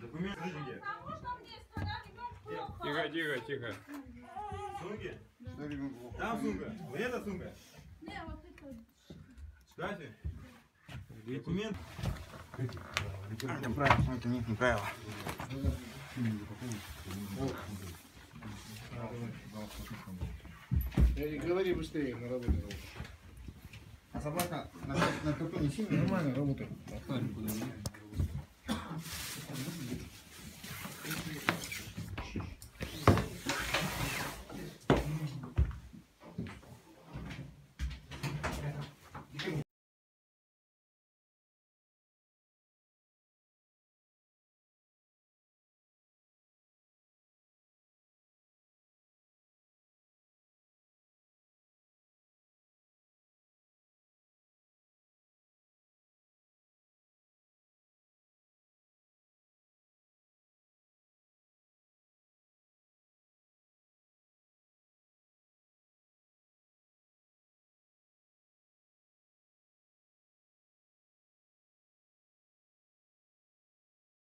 Документы где? Тихо, тихо, тихо. Сумки? Что ребенку? Там сумка. Вот эта сумка. Не, вот это. Кстати, Документ. А, это правило, это нет, не правило. Эй, Говори быстрее, на работе работай. А собака на, на на не сильно? Нормально работает. Оставим куда-нибудь.